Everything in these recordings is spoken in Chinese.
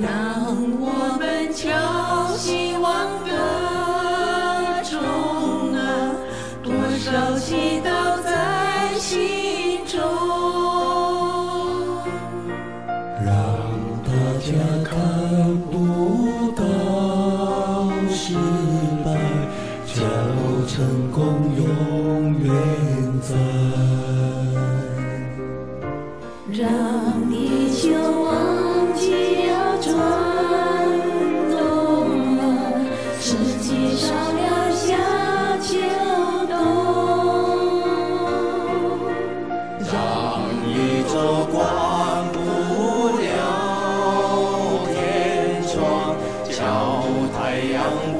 让我们敲希望的钟啊多少祈祷在心中让大家看不到失败叫成功永 Hãy ông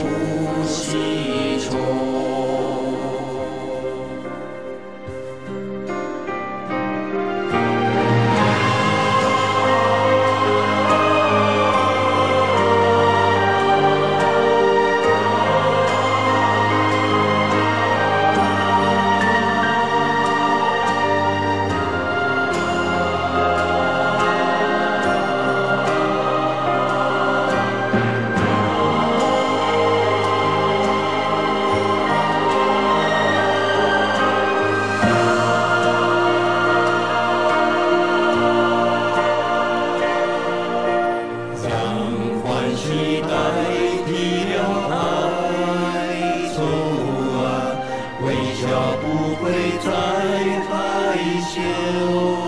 不会再害羞。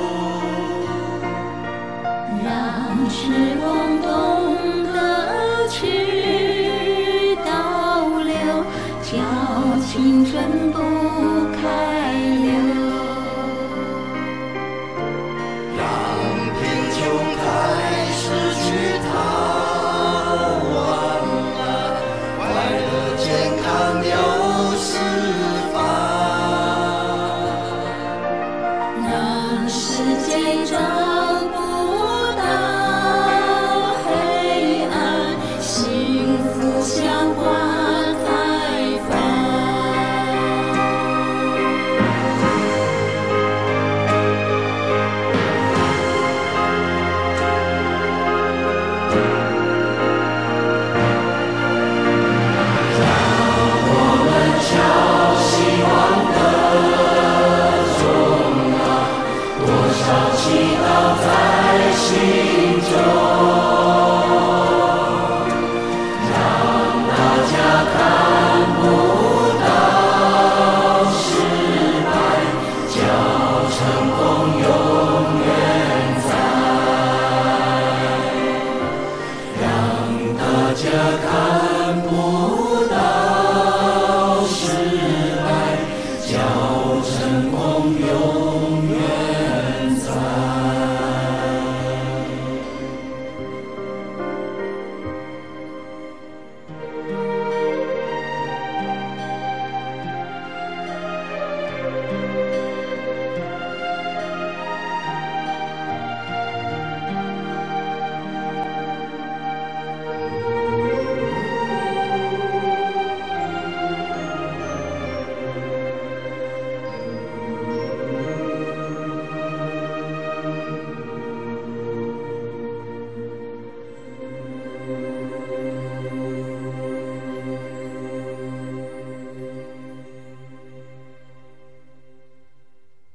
找春风又